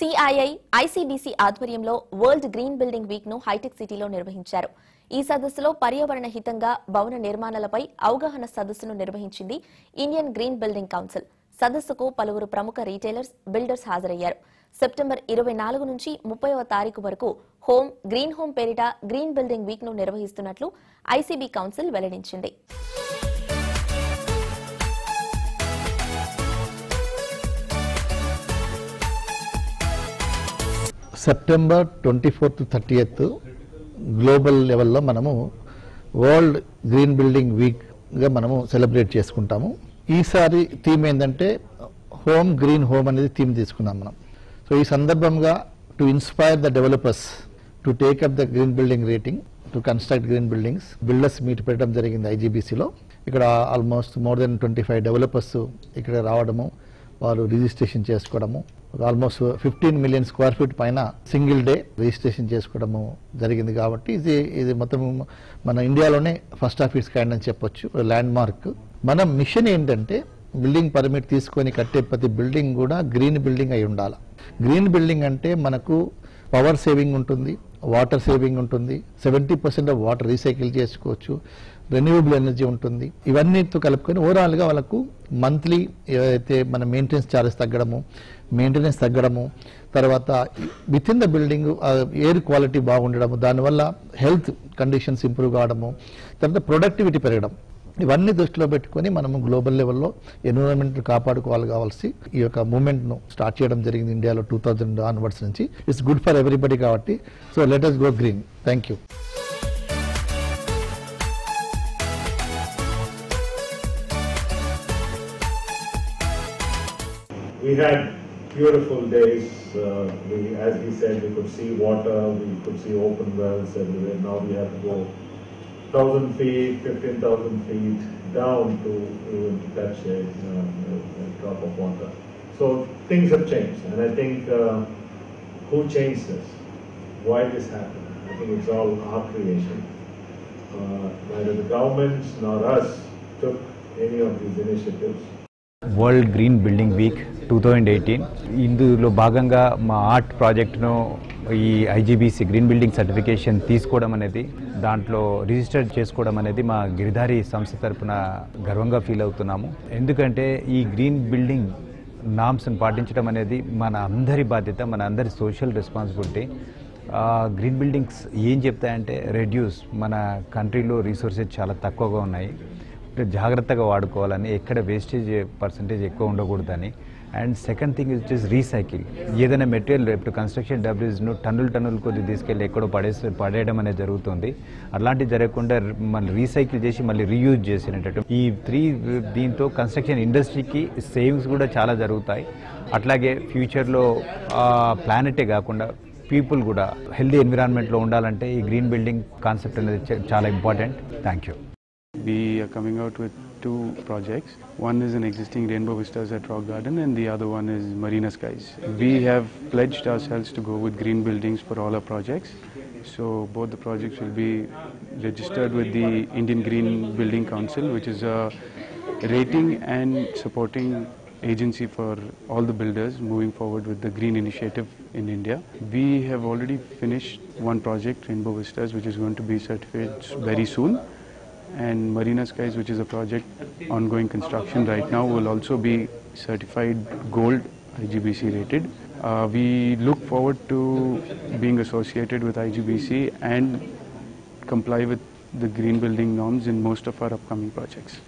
CII ICBC ఆధ్వర్యంలో world green building వీక్ను hitech సిటీలో నిర్వహించారు. ఈ సదస్సులో పర్యావరణ హితంగా భవన నిర్మాణాలపై అవగాహన సదస్సును నిర్వహించింది ఇండియన్ గ్రీన్ బిల్డింగ్ కౌన్సిల్ సదస్సుకు పలువురు ప్రముఖ రీటైలర్స్ బిల్డర్స్ హాజరయ్యారు. సెప్టెంబర్ ఇరవై నాలుగు నుంచి ముప్పైవ తారీఖు వరకు హోమ్ గ్రీన్ హోమ్ పేరిట గ్రీన్ బిల్డింగ్ వీక్ను నిర్వహిస్తున్నట్లు ఐసీబీ కౌన్సిల్ వెల్లడించింది. September twenty fourth thirtieth global లెవెల్లో మనము వరల్డ్ గ్రీన్ బిల్డింగ్ వీక్గా మనము సెలబ్రేట్ చేసుకుంటాము. ఈసారి థీమ్ ఏంటంటే హోమ్ గ్రీన్ హోమ్ అనేది థీమ్ తీసుకున్నాం మనం. సో ఈ సందర్భంగా to inspire the developers to take up the green building rating to construct green buildings builders meet పెట్టడం జరిగింది ఐజీబీసీలో ఇక్కడ almost more than twenty five developers ఇక్కడ రావడము వారు రిజిస్ట్రేషన్ చేసుకోవడము. Almost fifteen million square feet పైన సింగిల్ డే రిజిస్ట్రేషన్ చేసుకోవడము జరిగింది కాబట్టి ఇది ఇది మొత్తం మన ఇండియాలోనే ఫస్ట్ ఆఫ్ ఇట్స్ కైండ్ అని చెప్పొచ్చు. ల్యాండ్ మార్క్ మన మిషన్ ఏంటంటే బిల్డింగ్ పర్మిట్ తీసుకొని కట్టే ప్రతి బిల్డింగ్ కూడా గ్రీన్ బిల్డింగ్ అయి ఉండాలి. గ్రీన్ బిల్డింగ్ అంటే మనకు పవర్ సేవింగ్ ఉంటుంది. వాటర్ సేవింగ్ ఉంటుంది. Seventy percent of water recycle చేసుకోవచ్చు. రెన్యూవబుల్ ఎనర్జీ ఉంటుంది. ఇవన్నీతో కలుపుకొని ఓవరాల్గా వాళ్ళకు మంత్లీ ఏదైతే మన మెయింటెనెన్స్ ఛార్జెస్ తగ్గడము మెయింటెనెన్స్ తగ్గడము తర్వాత within the building air quality బాగుండడము దానివల్ల హెల్త్ కండిషన్స్ ఇంప్రూవ్ కావడము తర్వాత ప్రొడక్టివిటీ పెరగడం. ఇవన్నీ దృష్టిలో పెట్టుకుని మనము గ్లోబల్ లెవెల్లో ఎన్విరాన్మెంట్ కాపాడుకోవాలి కావాల్సి ఈ యొక్క మూమెంట్ను స్టార్ట్ చేయడం జరిగింది ఇండియాలో టూ థౌజండ్ ఆన్వర్డ్స్ నుంచి ఇట్స్ గుడ్ ఫర్ ఎవ్రీబడి కాబట్టి so let go green thank you We had beautiful days. Uh, we, as he said, we could see water, we could see open wells everywhere. Now we have to go thousand feet, fifteen thousand feet down to even to touch a, uh, a drop of water. So things have changed, and I think uh, who changed this? Why this happened? I think it's all our creation. Uh, neither the governments nor us took any of these initiatives. World green building week two thousand eighteen ఇందులో భాగంగా మా art ప్రాజెక్ట్ను ఈ IGBC green building certification తీసుకోవడం అనేది దాంట్లో register చేసుకోవడం అనేది మా గిరిధారి సంస్థ తరపున గర్వంగా ఫీల్ అవుతున్నాము. ఎందుకంటే ఈ గ్రీన్ బిల్డింగ్ నామ్స్ని పాటించడం అనేది మన అందరి బాధ్యత మన అందరి సోషల్ రెస్పాన్సిబిలిటీ గ్రీన్ బిల్డింగ్స్ ఏం చెప్తాయంటే రెడ్యూస్ మన కంట్రీలో రీసోర్సెస్ చాలా తక్కువగా ఉన్నాయి. జాగ్రత్తగా వాడుకోవాలని ఎక్కడ వేస్టేజ్ పర్సంటేజ్ ఎక్కువ ఉండకూడదని. And second thing is is recycle ఏదైనా మెటీరియల్ ఇప్పుడు కన్స్ట్రక్షన్ డబ్ల్యూస్ను టన్నులు టన్నులు కొద్ది తీసుకెళ్ళి ఎక్కడో పడేసి పడేయడం అనేది జరుగుతుంది. అలాంటివి జరగకుండా మళ్ళీ రీసైకిల్ చేసి మళ్ళీ రీయూజ్ చేసినట్టు ఈ త్రీ దీంతో కన్స్ట్రక్షన్ ఇండస్ట్రీకి సేవింగ్స్ కూడా చాలా జరుగుతాయి. అట్లాగే ఫ్యూచర్లో ప్లానెటే కాకుండా పీపుల్ కూడా హెల్దీ ఎన్విరాన్మెంట్లో ఉండాలంటే ఈ గ్రీన్ బిల్డింగ్ కాన్సెప్ట్ అనేది చాలా important thank you We are coming out with two projects. One is an existing Rainbow Vistas at Rock Garden, and the other one is Marina Skies. We have pledged ourselves to go with green buildings for all our projects. So both the projects will be registered with the Indian Green Building Council, which is a rating and supporting agency for all the builders moving forward with the green initiative in India. We have already finished one project, Rainbow Vistas, which is going to be certified very soon and Marina Skies, which is a project ongoing construction right now, will also be certified gold IGBC rated. Uh, we look forward to being associated with IGBC and comply with the green building norms in most of our upcoming projects.